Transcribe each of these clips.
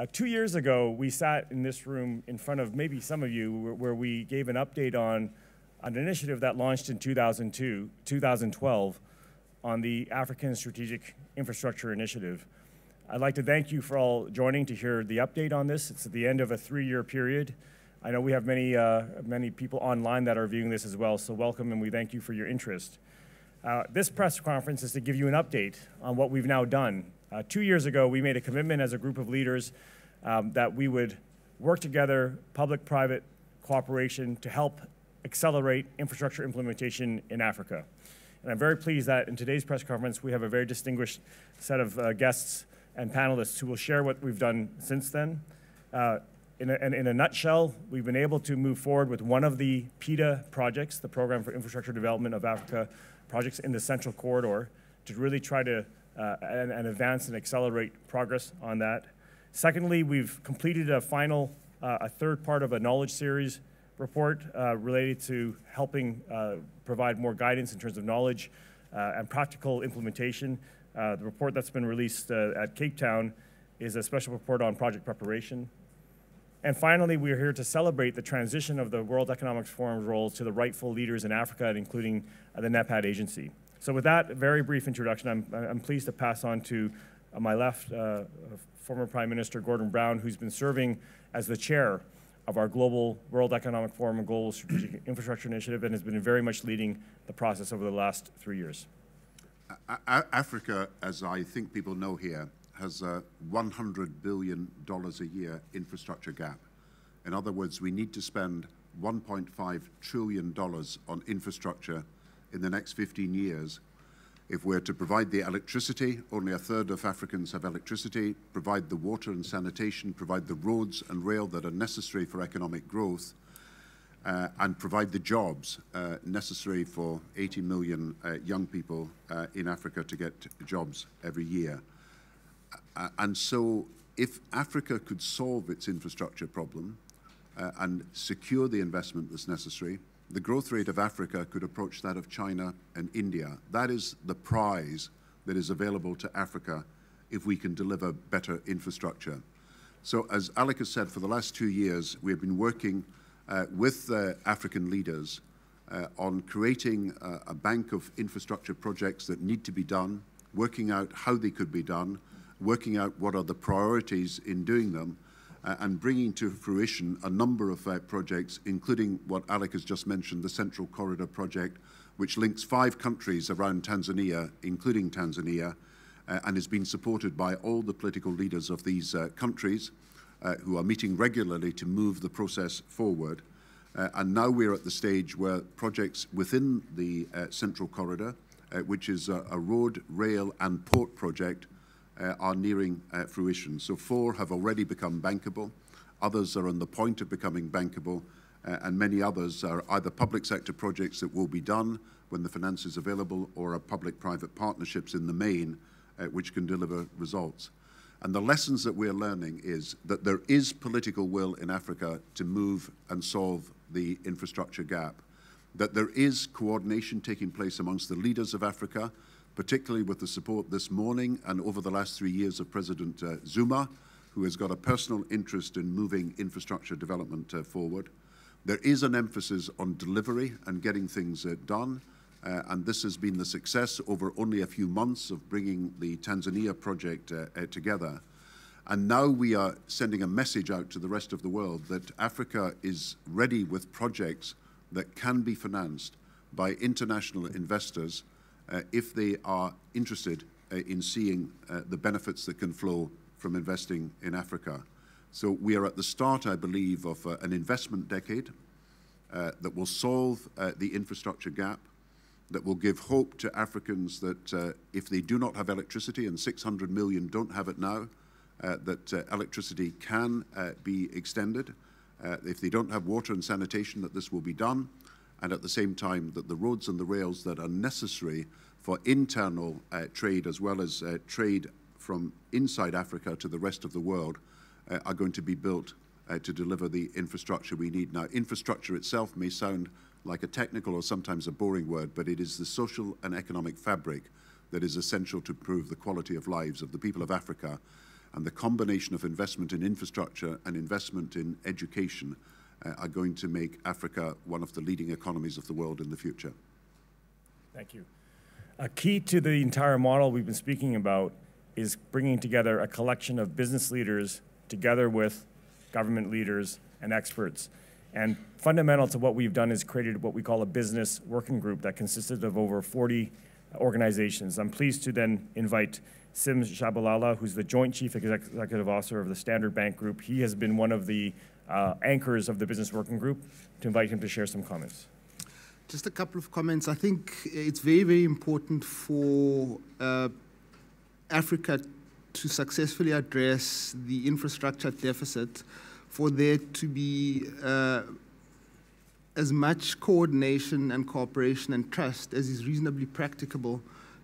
Uh, two years ago, we sat in this room in front of maybe some of you where, where we gave an update on an initiative that launched in 2002, 2012 on the African Strategic Infrastructure Initiative. I'd like to thank you for all joining to hear the update on this. It's at the end of a three-year period. I know we have many, uh, many people online that are viewing this as well, so welcome and we thank you for your interest. Uh, this press conference is to give you an update on what we've now done. Uh, two years ago, we made a commitment as a group of leaders um, that we would work together, public-private cooperation, to help accelerate infrastructure implementation in Africa. And I'm very pleased that in today's press conference, we have a very distinguished set of uh, guests and panelists who will share what we've done since then. Uh, in, a, in a, nutshell, we've been able to move forward with one of the PIDA projects, the Program for Infrastructure Development of Africa projects in the Central Corridor, to really try to uh, and, and, advance and accelerate progress on that. Secondly, we've completed a final, uh, a third part of a knowledge series report uh, related to helping uh, provide more guidance in terms of knowledge uh, and practical implementation. Uh, the report that's been released at Cape Town is a special report on project preparation. And finally, we are here to celebrate the transition of the World Economic Forum's role to the rightful leaders in Africa, including the NEPAD agency. So with that very brief introduction, I'm, I'm pleased to pass on to uh, my left, uh, former Prime Minister Gordon Brown, who's been serving as the chair of our Global World Economic Forum and Global Strategic Infrastructure Initiative and has been very much leading the process over the last three years. Africa, as I think people know here, has a $100 billion a year infrastructure gap. In other words, we need to spend $1.5 trillion on infrastructure in the next 15 years if we're to provide the electricity, only a third of Africans have electricity, provide the water and sanitation, provide the roads and rail that are necessary for economic growth, uh, and provide the jobs uh, necessary for 80 million uh, young people uh, in Africa to get jobs every year. Uh, and so if Africa could solve its infrastructure problem uh, and secure the investment that's necessary, the growth rate of Africa could approach that of China and India. That is the prize that is available to Africa if we can deliver better infrastructure. So as Alex has said, for the last two years, we have been working uh, with uh, African leaders uh, on creating a bank of infrastructure projects that need to be done, working out how they could be done, working out what are the priorities in doing them, uh, and bringing to fruition a number of uh, projects, including what Alex has just mentioned, the Central Corridor project, which links five countries around Tanzania, including Tanzania, uh, and has been supported by all the political leaders of these uh, countries uh, who are meeting regularly to move the process forward. Uh, and now we're at the stage where projects within the Central Corridor, which is a, a road, rail, and port project, are nearing uh, fruition. So four have already become bankable, others are on the point of becoming bankable, uh, and many others are either public sector projects that will be done when the finance is available or are public-private partnerships in the main uh, which can deliver results. And the lessons that we're learning is that there is political will in Africa to move and solve the infrastructure gap, that there is coordination taking place amongst the leaders of Africa, particularly with the support this morning and over the last three years of President uh, Zuma, who has got a personal interest in moving infrastructure development uh, forward. There is an emphasis on delivery and getting things uh, done, uh, and this has been the success over only a few months of bringing the Tanzania project uh, uh, together. And now we are sending a message out to the rest of the world that Africa is ready with projects that can be financed by international investors if they are interested uh, in seeing uh, the benefits that can flow from investing in Africa. So we are at the start, I believe, of uh, an investment decade uh, that will solve uh, the infrastructure gap, that will give hope to Africans that if they do not have electricity, and 600 million don't have it now, that electricity can be extended. if they don't have water and sanitation, that this will be done and at the same time that the roads and the rails that are necessary for internal uh, trade as well as uh, trade from inside Africa to the rest of the world uh, are going to be built uh, to deliver the infrastructure we need. Now, infrastructure itself may sound like a technical or sometimes a boring word, but it is the social and economic fabric that is essential to improve the quality of lives of the people of Africa. And the combination of investment in infrastructure and investment in education Uh, are going to make Africa one of the leading economies of the world in the future. Thank you. A key to the entire model we've been speaking about is bringing together a collection of business leaders together with government leaders and experts. And fundamental to what we've done is created what we call a business working group that consisted of over 40 organizations. I'm pleased to then invite Sim Tshabalala, who's the Joint Chief Executive Officer of the Standard Bank Group. He has been one of the uh, anchors of the business working group, to invite him to share some comments. Just a couple of comments. I think it's very, very important for uh, Africa to successfully address the infrastructure deficit, for there to be uh, as much coordination and cooperation and trust as is reasonably practicable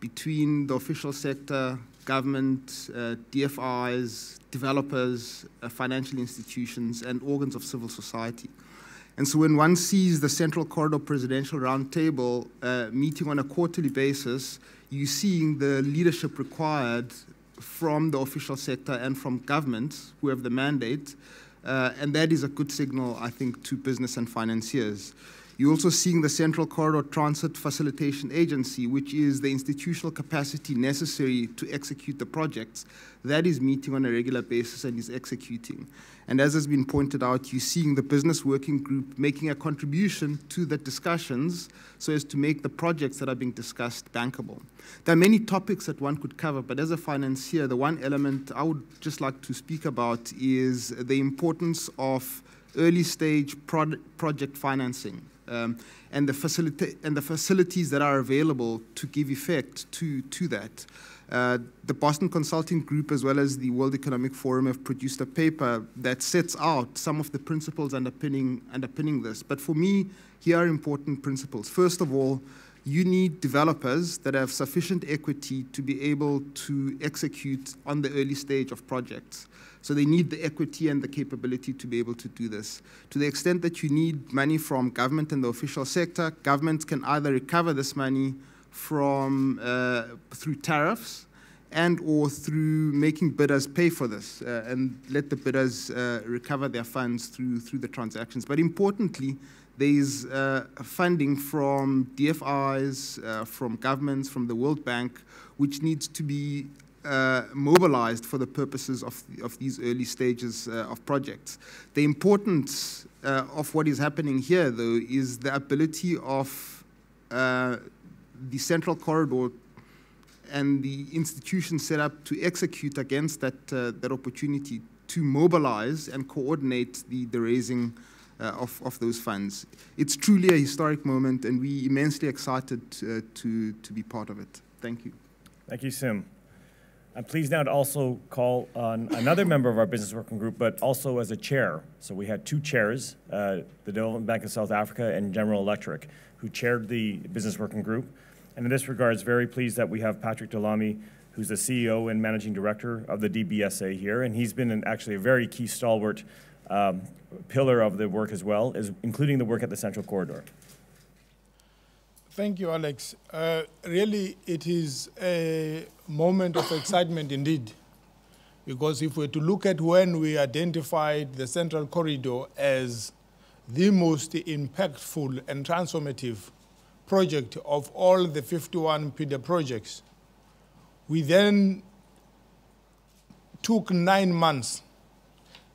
between the official sector, government, uh, DFIs, developers, uh, financial institutions, and organs of civil society. And so when one sees the Central Corridor Presidential Roundtable uh, meeting on a quarterly basis, you're seeing the leadership required from the official sector and from governments who have the mandate. Uh, and that is a good signal, I think, to business and financiers. You're also seeing the Central Corridor Transit Facilitation Agency, which is the institutional capacity necessary to execute the projects. That is meeting on a regular basis and is executing. And as has been pointed out, you're seeing the business working group making a contribution to the discussions so as to make the projects that are being discussed bankable. There are many topics that one could cover, but as a financier, the one element I would just like to speak about is the importance of early stage project financing um, and, the and the facilities that are available to give effect to, to that. Uh, the Boston Consulting Group, as well as the World Economic Forum, have produced a paper that sets out some of the principles underpinning, underpinning this. But for me, here are important principles. First of all, you need developers that have sufficient equity to be able to execute on the early stage of projects. So they need the equity and the capability to be able to do this. To the extent that you need money from government and the official sector, governments can either recover this money from uh, through tariffs and or through making bidders pay for this uh, and let the bidders uh, recover their funds through through the transactions. But importantly, there's uh, funding from DFIs, uh, from governments, from the World Bank, which needs to be uh, mobilized for the purposes of, of these early stages uh, of projects. The importance uh, of what is happening here, though, is the ability of uh, the central corridor and the institutions set up to execute against that, that opportunity to mobilize and coordinate the, the raising uh, of, of those funds. It's truly a historic moment, and we're immensely excited uh, to, to be part of it. Thank you. Thank you, Sim. I'm pleased now to also call on another member of our business working group, but also as a chair. So we had two chairs, uh, the Development Bank of South Africa and General Electric, who chaired the business working group. And in this regard, it's very pleased that we have Patrick Dlamini, who's the CEO and managing director of the DBSA here, and he's been an, actually a very key stalwart um, pillar of the work as well, is including the work at the Central Corridor. Thank you, Alex. Uh, really, it is a moment of excitement indeed, because if we're to look at when we identified the Central Corridor as the most impactful and transformative project of all the 51 PIDA projects, we then took nine months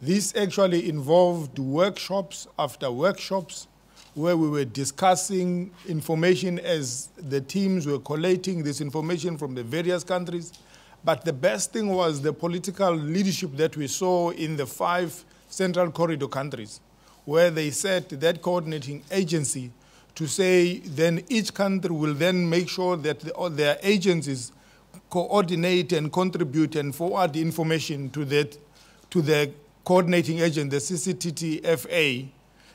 this actually involved workshops after workshops where we were discussing information as the teams were collating this information from the various countries. But the best thing was the political leadership that we saw in the five Central Corridor countries, where they set that coordinating agency to say then each country will then make sure that the, uh, their agencies coordinate and contribute and forward information to that to the coordinating agent, the CCTTFA,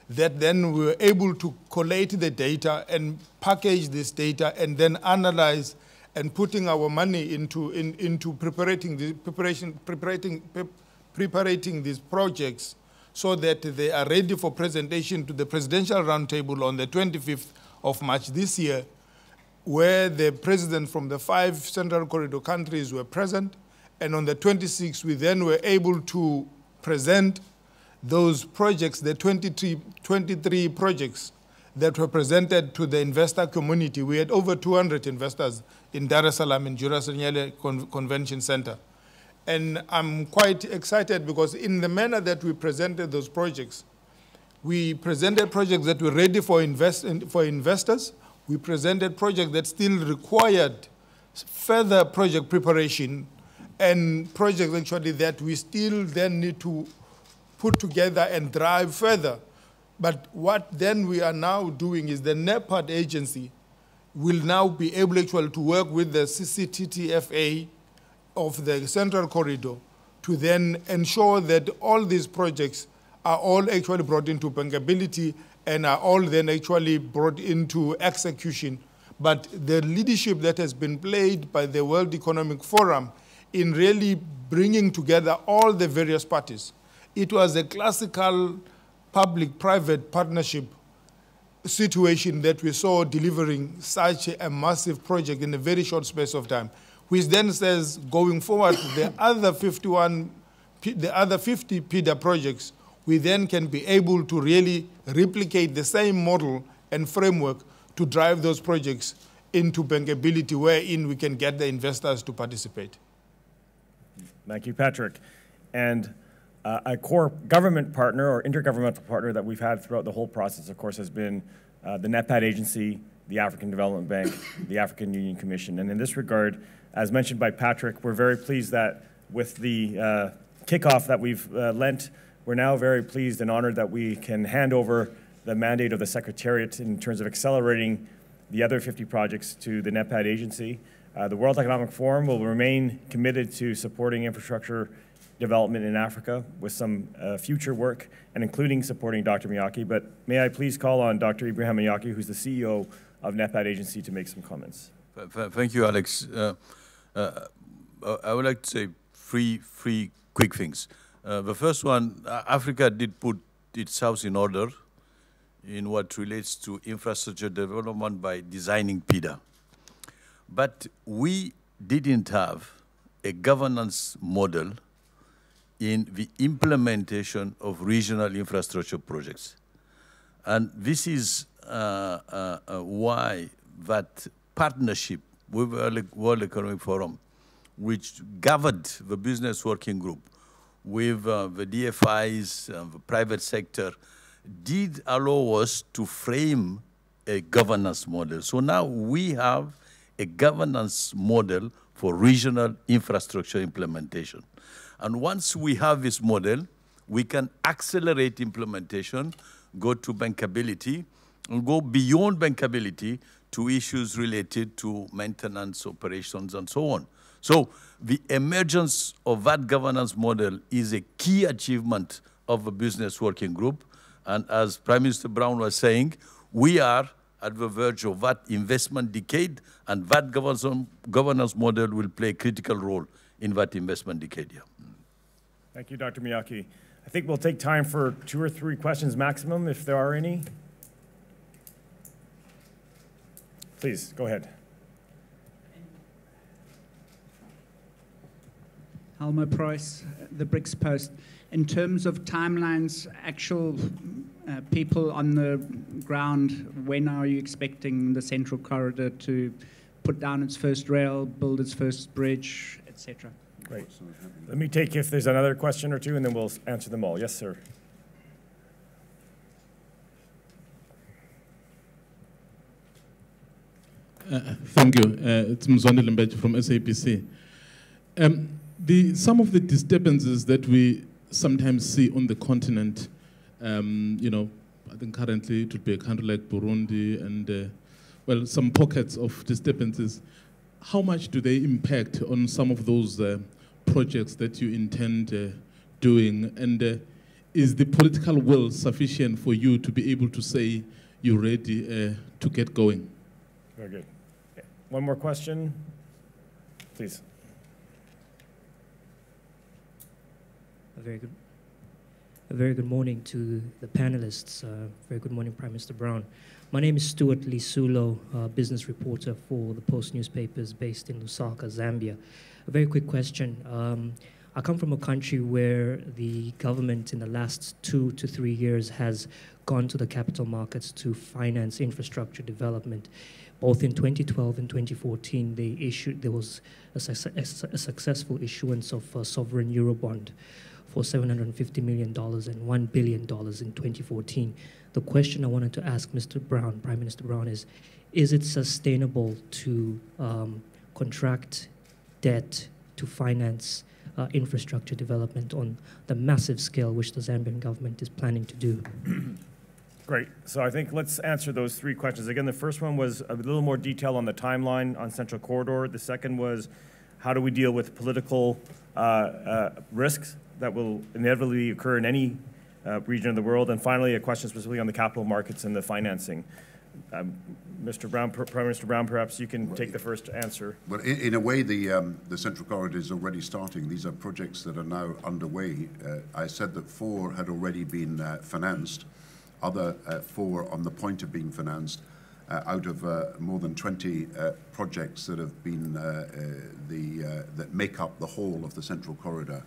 that then we were able to collate the data and package this data and then analyze and putting our money into, in, into preparing, the, preparation, preparing, preparing these projects so that they are ready for presentation to the Presidential Roundtable on the 25th of March this year, where the president from the five Central Corridor countries were present, And on the 26th, we then were able to present those projects, the 23, 23 projects that were presented to the investor community. We had over 200 investors in Dar es Salaam in Con- Convention Center. And I'm quite excited because in the manner that we presented those projects, we presented projects that were ready for, invest, for investors. We presented projects that still required further project preparation and projects actually that we still then need to put together and drive further. But what then we are now doing is the NEPAD agency will now be able actually to work with the CCTTFA of the Central Corridor to then ensure that all these projects are all actually brought into bankability and are all then actually brought into execution. But the leadership that has been played by the World Economic Forum in really bringing together all the various parties, it was a classical public-private partnership situation that we saw delivering such a massive project in a very short space of time, which then says going forward, the other 51, the other 50 PIDA projects, we then can be able to really replicate the same model and framework to drive those projects into bankability, wherein we can get the investors to participate. Thank you, Patrick. And uh, a core government partner or intergovernmental partner that we've had throughout the whole process, of course, has been uh, the NEPAD agency, the African Development Bank, the African Union Commission. And in this regard, as mentioned by Patrick, we're very pleased that with the uh, kickoff that we've uh, lent, we're now very pleased and honored that we can hand over the mandate of the Secretariat in terms of accelerating the other 50 projects to the NEPAD agency. Uh, the World Economic Forum will remain committed to supporting infrastructure development in Africa with some uh, future work and including supporting Dr. Mayaki. But may I please call on Dr. Ibrahim Mayaki, who's the CEO of NEPAD Agency, to make some comments. Thank you, Alex. Uh, uh, I would like to say three, three quick things. Uh, the first one, Africa did put its house in order in what relates to infrastructure development by designing PIDA. But we didn't have a governance model in the implementation of regional infrastructure projects. And this is uh, uh, uh, why that partnership with the World Economic Forum, which governed the business working group with uh, the DFIs, the private sector, did allow us to frame a governance model. So now we have a governance model for regional infrastructure implementation. And once we have this model, we can accelerate implementation, go to bankability, and go beyond bankability to issues related to maintenance, operations, and so on. So the emergence of that governance model is a key achievement of the business working group. And as Prime Minister Brown was saying, we are at the verge of that investment decade, and that governance model will play a critical role in that investment decade. Yeah. Thank you, Dr. Mayaki. I think we'll take time for two or three questions maximum, if there are any. Please, go ahead. Helmer Price, the BRICS Post. In terms of timelines, actual uh, people on the ground, when are you expecting the Central Corridor to put down its first rail, build its first bridge, etc.? Great. Let me take if there's another question or two, and then we'll answer them all. Yes, sir. Uh, thank you. Uh, it's Mzwande Limbeji from SABC. Um, the, some of the disturbances that we sometimes see on the continent, um, you know, I think currently it would be a country like Burundi and, uh, well, some pockets of disturbances. How much do they impact on some of those uh, projects that you intend uh, doing? And uh, is the political will sufficient for you to be able to say you're ready uh, to get going? Very good. One more question, please. Very good. A very good morning to the panelists. Uh, very good morning, Prime Minister Brown. My name is Stuart Lisulo, uh, business reporter for the Post newspapers based in Lusaka, Zambia. A very quick question. Um, I come from a country where the government in the last two to three years has gone to the capital markets to finance infrastructure development. Both in 2012 and 2014, they issued, there was a, su- a successful issuance of a sovereign Eurobond for $750 million and $1 billion in 2014. The question I wanted to ask Mr. Brown, Prime Minister Brown, is is it sustainable to um, contract debt to finance uh, infrastructure development on the massive scale which the Zambian government is planning to do? Great. So I think let's answer those three questions. Again, the first one was a little more detail on the timeline on Central Corridor. The second was how do we deal with political uh, uh, risks that will inevitably occur in any uh, region of the world? And finally, a question specifically on the capital markets and the financing. Um, Mr. Brown, Prime Minister Brown, perhaps you can take the first answer. Well, in, in a way, the, um, the Central Corridor is already starting. These are projects that are now underway. Uh, I said that four had already been uh, financed, other uh, four on the point of being financed. Uh, out of uh, more than 20 uh, projects that have been the that make up the whole of the Central Corridor.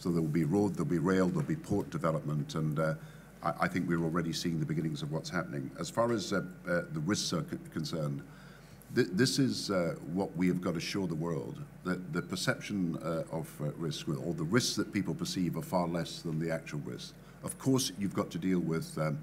So there will be road, there'll be rail, there'll be port development, and I, I, think we're already seeing the beginnings of what's happening. As far as uh, uh, the risks are concerned, th this is uh, what we have got to show the world, that the perception uh, of uh, risk, or the risks that people perceive are far less than the actual risk. Of course, you've got to deal with um,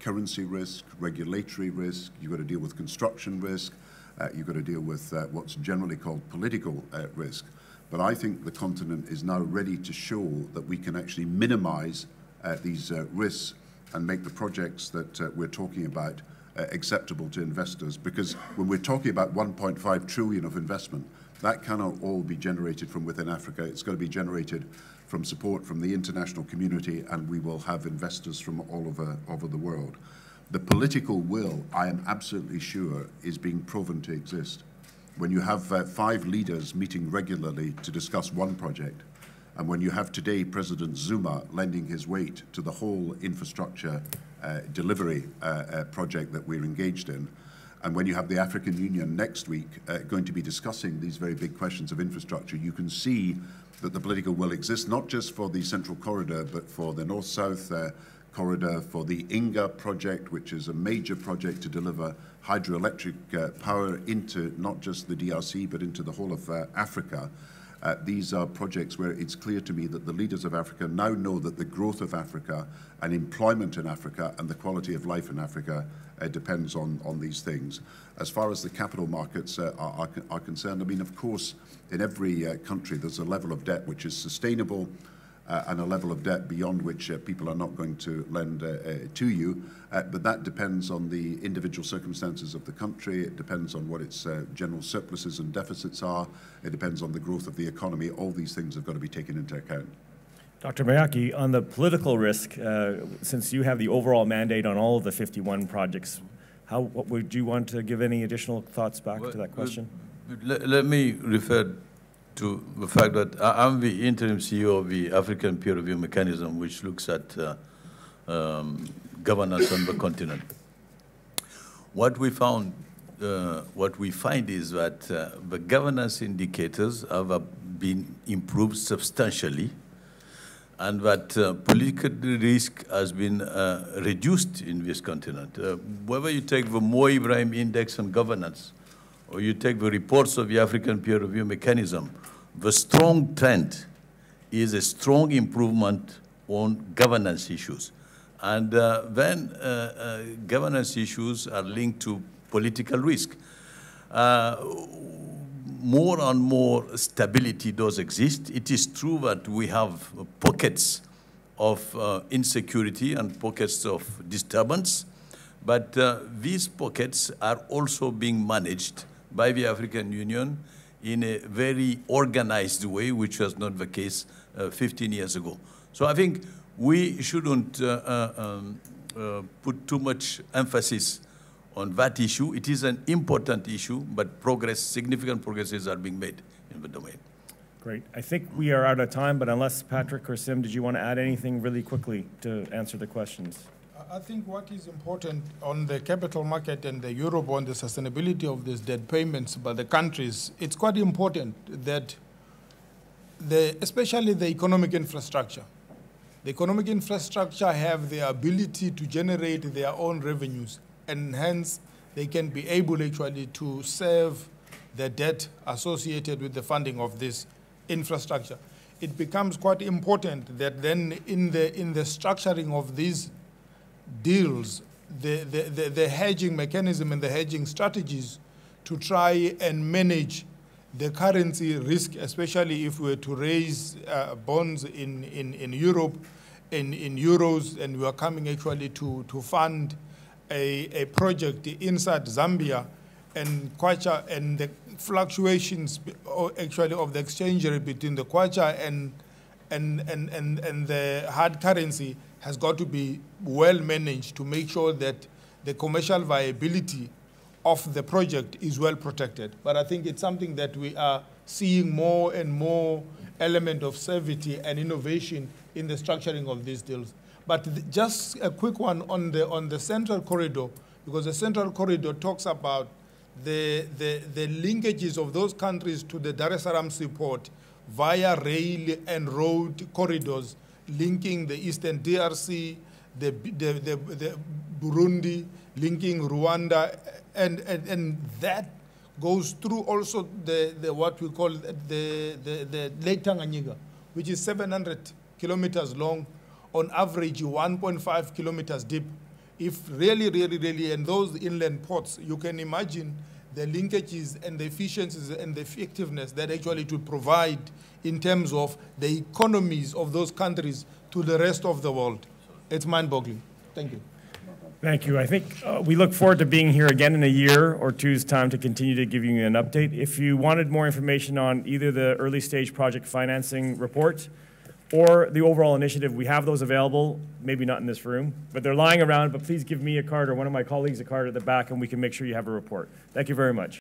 currency risk, regulatory risk, you've got to deal with construction risk, uh, you've got to deal with what's generally called political risk. But I think the continent is now ready to show that we can actually minimize uh, these uh, risks and make the projects that uh, we're talking about acceptable to investors. Because when we're talking about 1.5 trillion of investment, that cannot all be generated from within Africa. It's going to be generated from support from the international community, and we will have investors from all over, over the world. The political will, I am absolutely sure, is being proven to exist. When you have uh, five leaders meeting regularly to discuss one project, and when you have today President Zuma lending his weight to the whole infrastructure uh, delivery uh, uh, project that we're engaged in, and when you have the African Union next week uh, going to be discussing these very big questions of infrastructure, you can see that the political will exists not just for the Central Corridor, but for the North South uh, Corridor, for the Inga project, which is a major project to deliver hydroelectric uh, power into not just the DRC, but into the whole of Africa. Uh, these are projects where it's clear to me that the leaders of Africa now know that the growth of Africa and employment in Africa and the quality of life in Africa uh, depends on, on these things. As far as the capital markets uh, are, are, concerned, I mean, of course, in every uh, country there's a level of debt which is sustainable uh, and a level of debt beyond which uh, people are not going to lend uh, uh to you. Uh, but that depends on the individual circumstances of the country. It depends on what its uh, general surpluses and deficits are. It depends on the growth of the economy. All these things have got to be taken into account. Dr. Mayaki, on the political risk, since you have the overall mandate on all of the 51 projects, how would you want to give any additional thoughts back well, to that question? Let, let me refer to the fact that I'm the interim CEO of the African Peer Review Mechanism, which looks at uh, um, governance on the continent. What we found, uh, what we find is that uh, the governance indicators have uh, been improved substantially, and that uh, political risk has been uh, reduced in this continent. whether you take the Mo Ibrahim Index on governance, or you take the reports of the African peer review mechanism, the strong trend is a strong improvement on governance issues. And uh, then uh, uh, governance issues are linked to political risk. Uh, more and more stability does exist. It is true that we have pockets of uh, insecurity and pockets of disturbance, but uh, these pockets are also being managed by the African Union in a very organized way, which was not the case uh, 15 years ago. So I think we shouldn't uh, uh, um, uh, put too much emphasis on that issue. It is an important issue, but progress, significant progresses are being made in the domain. Great. I think we are out of time, but unless Patrick or Sim, did you want to add anything really quickly to answer the questions? I- think what is important on the capital market and the Eurobond, the sustainability of these debt payments by the countries, it's quite important that the, especially the economic infrastructure, the economic infrastructure have the ability to generate their own revenues and hence they can be able actually to serve the debt associated with the funding of this infrastructure. It becomes quite important that then in the, in the structuring of these deals, the, the, the, the hedging mechanism and the hedging strategies to try and manage the currency risk, especially if we were to raise uh, bonds in, in, in Europe, in, in euros, and we are coming actually to, to fund a, a project inside Zambia, and Kwacha, and the fluctuations actually of the exchange rate between the Kwacha and, and, and, and, and the hard currency has got to be well managed to make sure that the commercial viability of the project is well protected. But I think it's something that we are seeing more and more element of servity and innovation in the structuring of these deals. But just a quick one on the, on the central corridor, because the central corridor talks about the, the, the linkages of those countries to the Dar es Salaam seaport via rail and road corridors linking the eastern DRC, the, the, the, the Burundi, linking Rwanda, and, and, and that goes through also the, the what we call the, the, the Lake Tanganyika, which is 700 kilometers long, on average 1.5 kilometers deep. If really, really, really, and those inland ports, you can imagine the linkages and the efficiencies and the effectiveness that actually it to provide in terms of the economies of those countries to the rest of the world. It's mind-boggling. Thank you. Thank you. I think uh, we look forward to being here again in a year or two's time to continue to give you an update. If you wanted more information on either the early stage project financing report or the overall initiative, we have those available, maybe not in this room, but they're lying around. But please give me a card or one of my colleagues a card at the back and we can make sure you have a report. Thank you very much.